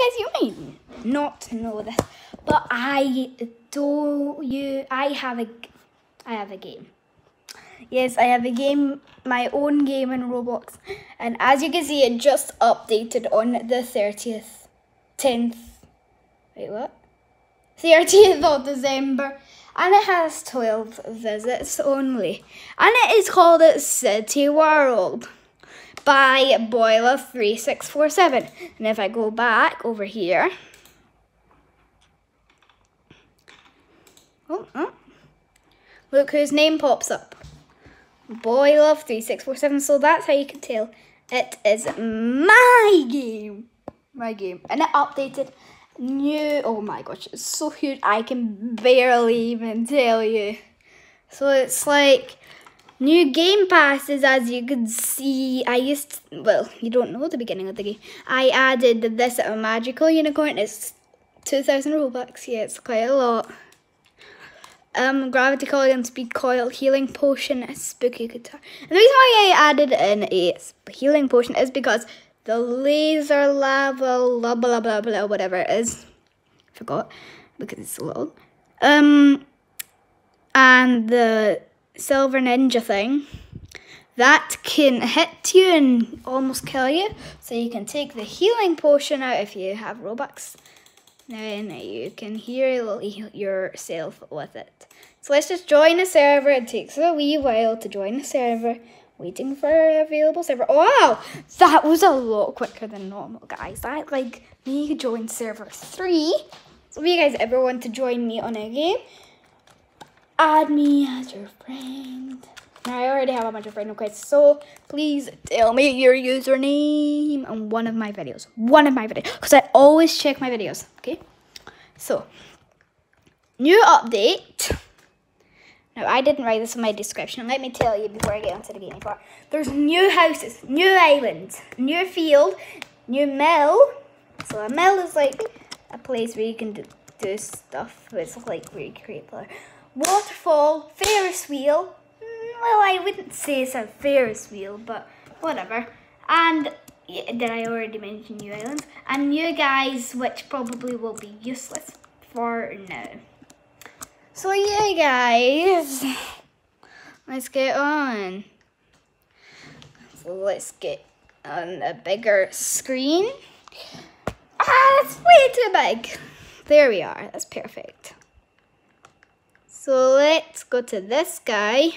guys, you might not know this, but I do you I have a I have a game. Yes, I have a game, my own game in Roblox. And as you can see, it just updated on the 30th, 10th, wait, what? 30th of December. And it has 12 visits only. And it is called City World by Boiler3647. And if I go back over here, oh, oh, look whose name pops up. Boiler3647. So that's how you can tell it is my game. My game. And it updated new. Oh my gosh, it's so huge. I can barely even tell you. So it's like New game passes, as you can see, I used, to, well, you don't know the beginning of the game. I added this magical unicorn. It's 2,000 Robux. Yeah, it's quite a lot. Um, gravity coil and speed coil, healing potion, a spooky guitar. And the reason why I added in a healing potion is because the laser level, blah blah blah blah, whatever it is. Forgot because it's so long. Um, and the silver ninja thing that can hit you and almost kill you. So you can take the healing potion out if you have Robux. Then you can heal yourself with it. So let's just join a server. It takes a wee while to join a server. Waiting for available server. Oh, wow, that was a lot quicker than normal, guys. That like me join server three. So if you guys ever want to join me on a game, add me as your friend. Now I already have a bunch of friend requests, so please tell me your username on one of my videos. One of my videos, because I always check my videos, okay? So, new update. Now, I didn't write this in my description. Let me tell you before I get onto the gaming part. There's new houses, new islands, new field, new mill. So a mill is like a place where you can do, do stuff. It's like where you create waterfall, Ferris wheel. Mm, well, I wouldn't say it's a Ferris wheel, but whatever. And yeah, did I already mention New Islands? And new guys, which probably will be useless for now. So yeah, guys, let's get on. So let's get on a bigger screen. Ah, that's way too big. There we are. That's perfect. So let's go to this guy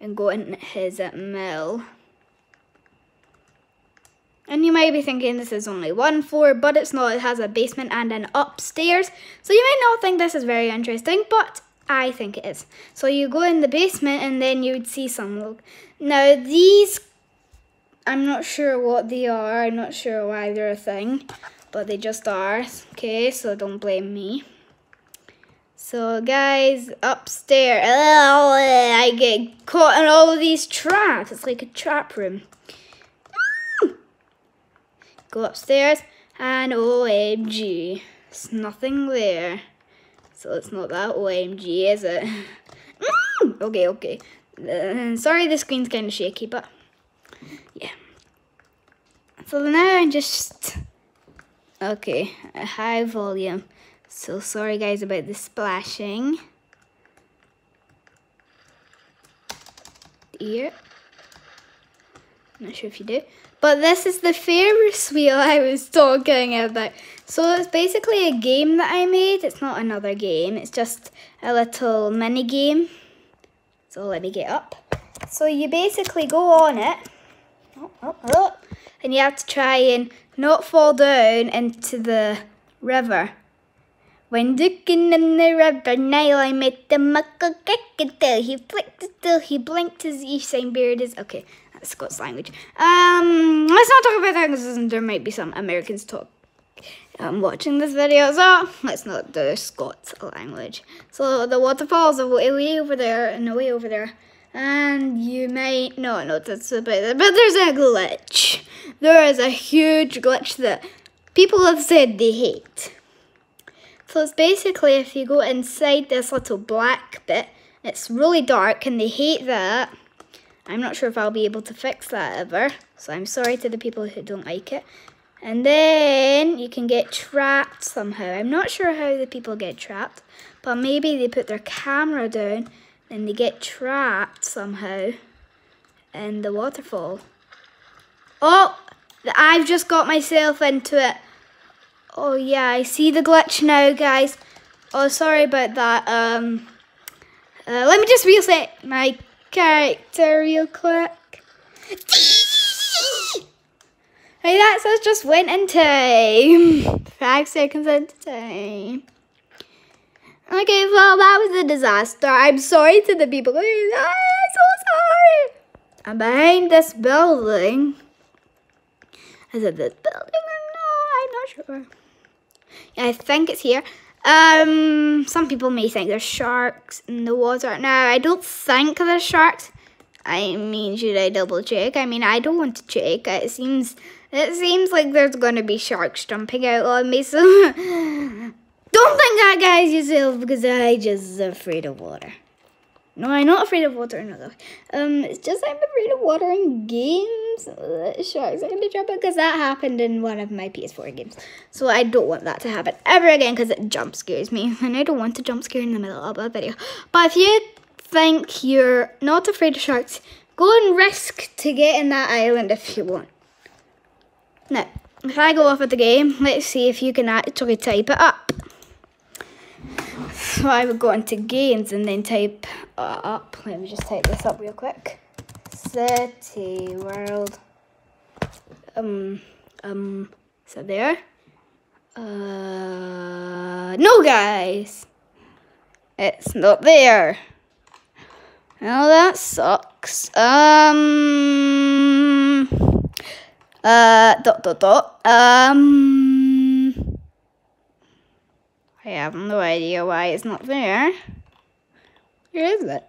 and go in his mill. And you might be thinking this is only one floor, but it's not. It has a basement and an upstairs. So you might not think this is very interesting, but I think it is. So you go in the basement and then you would see some. Look. Now these, I'm not sure what they are. I'm not sure why they're a thing, but they just are. Okay, so don't blame me. So guys, upstairs, oh, I get caught in all of these traps. It's like a trap room. Go upstairs and OMG, there's nothing there. So it's not that OMG, is it? okay, okay. Uh, sorry the screen's kind of shaky, but yeah. So now I'm just, okay, high volume. So sorry guys about the splashing. Here. Not sure if you do. But this is the Ferris wheel I was talking about. So it's basically a game that I made. It's not another game. It's just a little mini game. So let me get up. So you basically go on it. Oh, oh, oh, and you have to try and not fall down into the river. When looking in the river Nile, I met the muckle macaque He blinked still, he blinked his east same beard is okay. That's Scots language. Um, let's not talk about because there might be some Americans talk. um, watching this video, so let's not do Scots language. So the waterfalls are way over there and way over there. And you may not notice about it, but there's a glitch. There is a huge glitch that people have said they hate. So it's basically if you go inside this little black bit, it's really dark and they hate that. I'm not sure if I'll be able to fix that ever, so I'm sorry to the people who don't like it. And then you can get trapped somehow. I'm not sure how the people get trapped, but maybe they put their camera down and they get trapped somehow in the waterfall. Oh, I've just got myself into it. Oh yeah, I see the glitch now, guys. Oh, sorry about that. Um, uh, let me just reset my character real quick. Hey, that says just went in time. Five seconds into time. Okay, well, that was a disaster. I'm sorry to the people. I'm so sorry. I'm behind this building. Is it this building or no? I'm not sure. I think it's here. Um, some people may think there's sharks in the water. Now, I don't think there's sharks. I mean, should I double check? I mean, I don't want to check. It seems it seems like there's gonna be sharks jumping out on me, so don't think that, guys, yourself, because I just afraid of water. No, I'm not afraid of water, no, though. Um, it's just I'm afraid of water in games. Uh, sharks are gonna jump because that happened in one of my PS4 games. So I don't want that to happen ever again, because it jump scares me, and I don't want to jump scare in the middle of a video. But if you think you're not afraid of sharks, go and risk to get in that island if you want. Now, if I go off of the game, let's see if you can actually type it up. So I would go into games and then type uh, up. Let me just type this up real quick. City World. Um, um, is that there. Uh, no, guys. It's not there. Well, that sucks. Um. Uh, dot, dot, dot. Um, I have no idea why it's not there. Where is it?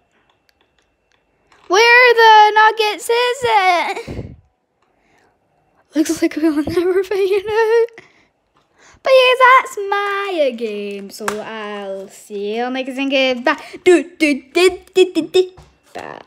Where the nuggets is it? Looks like we'll never find out. But yeah, that's my game. So I'll see you next time. Bye. Do, do, do, do, do, do. Bye.